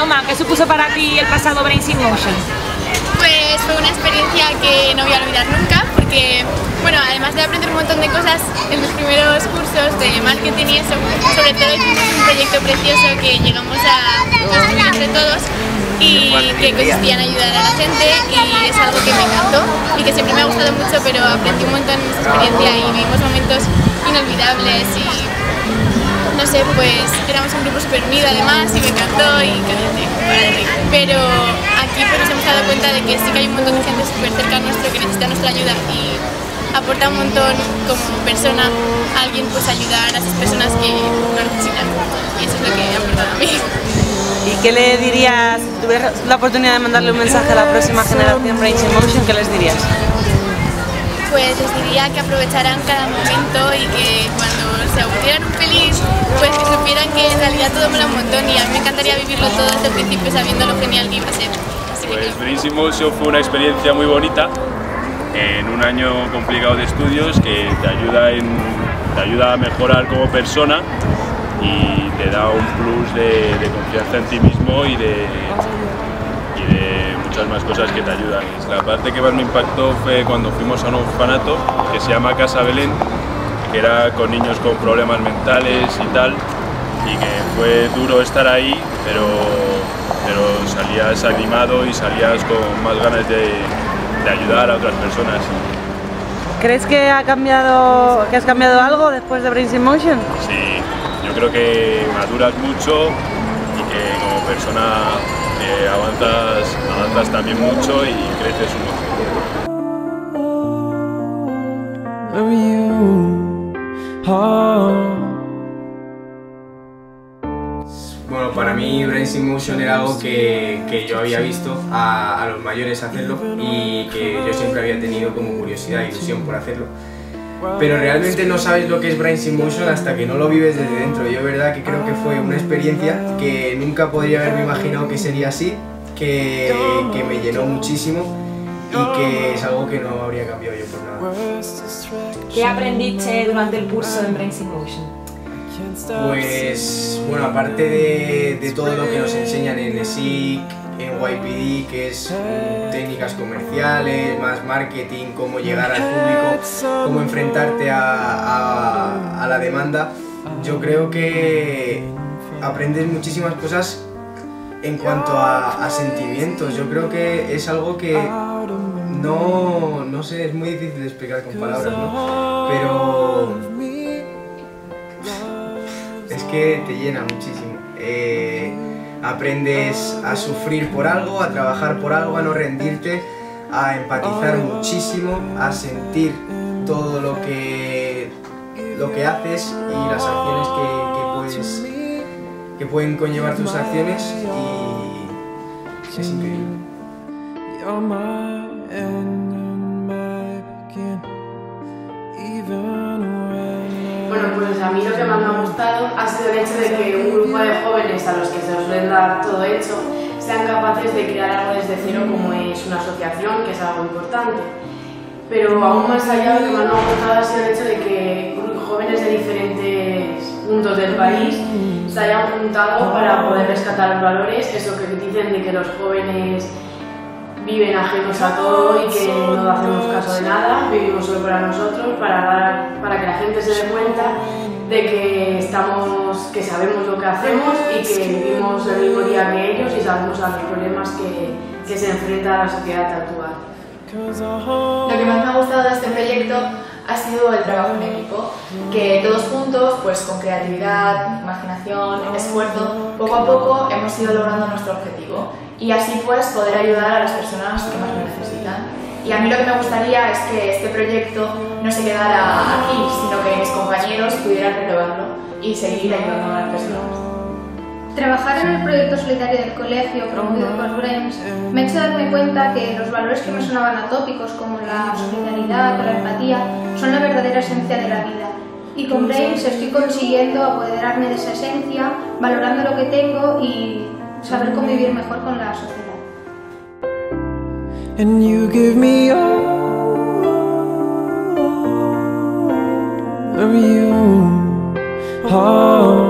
Paloma, ¿qué supuso para ti el pasado Brains in Motion? Pues fue una experiencia que no voy a olvidar nunca porque, bueno, además de aprender un montón de cosas en los primeros cursos de marketing y eso, sobre todo hicimos un proyecto precioso que llegamos a construir entre todos y que consistía en ayudar a la gente y es algo que me encantó y que siempre me ha gustado mucho pero aprendí un montón en esta experiencia y vivimos momentos inolvidables no sé, pues éramos un grupo súper unido además y me encantó y reír. Pero aquí pues nos hemos dado cuenta de que sí que hay un montón de gente súper cerca a nuestro que necesita nuestra ayuda y aporta un montón como persona alguien pues ayudar a esas personas que lo necesitan y eso es lo que ha aportado a mí. ¿Y qué le dirías, si tuvieras la oportunidad de mandarle un mensaje a la próxima generación Brains in Motion, qué les dirías? Pues les diría que aprovecharan cada momento y que cuando se aburrieran un pelín, pues que supieran que en realidad todo mola un montón y a mí me encantaría vivirlo todo desde el principio sabiendo lo genial que iba a ser. Así Pues in Motion fue una experiencia muy bonita en un año complicado de estudios que te ayuda, en, te ayuda a mejorar como persona y te da un plus de, de confianza en ti mismo y de muchas más cosas que te ayudan. La parte que más me impactó fue cuando fuimos a un orfanato que se llama Casa Belén, que era con niños con problemas mentales y tal, y que fue duro estar ahí, pero, pero salías animado y salías con más ganas de, de ayudar a otras personas. ¿Crees que, ha cambiado, que has cambiado algo después de Brains in Motion? Sí, yo creo que maduras mucho y que como persona avanzas, avanzas también mucho y creces un montón. Oh. Bueno, para mí Brains in Motion era algo que, que yo había visto a, a los mayores hacerlo y que yo siempre había tenido como curiosidad e ilusión por hacerlo. Pero realmente no sabes lo que es Brains in Motion hasta que no lo vives desde dentro. Yo verdad que creo que fue una experiencia que nunca podría haberme imaginado que sería así, que, que me llenó muchísimo y que es algo que no habría cambiado yo por nada. ¿Qué aprendiste durante el curso en Brains in Motion? Pues bueno, aparte de, de todo lo que nos enseñan en ESIC, YPD, que es técnicas comerciales, más marketing, cómo llegar al público, cómo enfrentarte a, la demanda, yo creo que aprendes muchísimas cosas en cuanto a, a sentimientos. Yo creo que es algo que no, no sé, es muy difícil de explicar con palabras, ¿no? Pero es que te llena muchísimo. Eh, aprendes a sufrir por algo, a trabajar por algo, a no rendirte, a empatizar muchísimo, a sentir todo lo que, lo que haces y las acciones que, que puedes, que pueden conllevar tus acciones y es increíble. You're my end and my begin. Even when Bueno, pues a mí lo que más me ha gustado ha sido el hecho de que un grupo de jóvenes a los que se os suele dar todo hecho sean capaces de crear algo desde cero como es una asociación, que es algo importante. Pero aún más allá lo que más me ha gustado ha sido el hecho de que jóvenes de diferentes puntos del país se hayan juntado para poder rescatar valores, eso que dicen de que los jóvenes viven ajenos a todo y que no hacemos caso de nada, vivimos solo para nosotros, para, dar- para que la gente se dé cuenta de que, estamos, que sabemos lo que hacemos y que vivimos el mismo día que ellos y sabemos a los problemas que, que se enfrenta la sociedad actual. Lo que más me ha gustado de este proyecto ha sido el trabajo en equipo, que todos juntos, pues con creatividad, imaginación, esfuerzo, poco a poco hemos ido logrando nuestro objetivo y así pues poder ayudar a las personas que más lo necesitan. Y a mí lo que me gustaría es que este proyecto no se quedara aquí, sino que mis compañeros pudieran renovarlo y seguir ayudando a las personas. Trabajar en el proyecto solidario del colegio promovido por Brains me ha hecho darme cuenta que los valores que me sonaban atópicos como la solidaridad o la empatía son la verdadera esencia de la vida. Y con Brains estoy consiguiendo apoderarme de esa esencia, valorando lo que tengo y saber convivir mejor con la sociedad. and you give me all of. Oh.